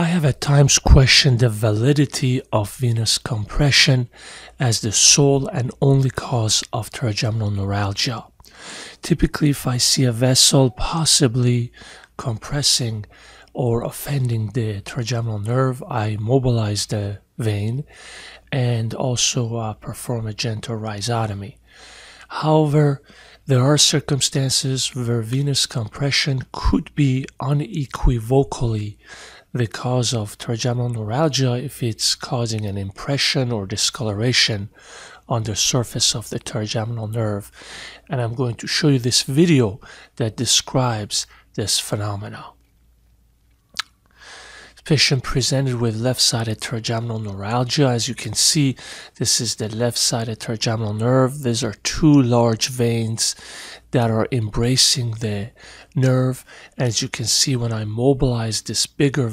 I have at times questioned the validity of venous compression as the sole and only cause of trigeminal neuralgia. Typically, if I see a vessel possibly compressing or offending the trigeminal nerve, I mobilize the vein and also uh, perform a gentle rhizotomy. However, there are circumstances where venous compression could be unequivocally the cause of trigeminal neuralgia if it's causing an impression or discoloration on the surface of the trigeminal nerve. And I'm going to show you this video that describes this phenomena. Patient presented with left-sided trigeminal neuralgia. As you can see, this is the left-sided trigeminal nerve. These are two large veins that are embracing the nerve. As you can see, when I mobilize this bigger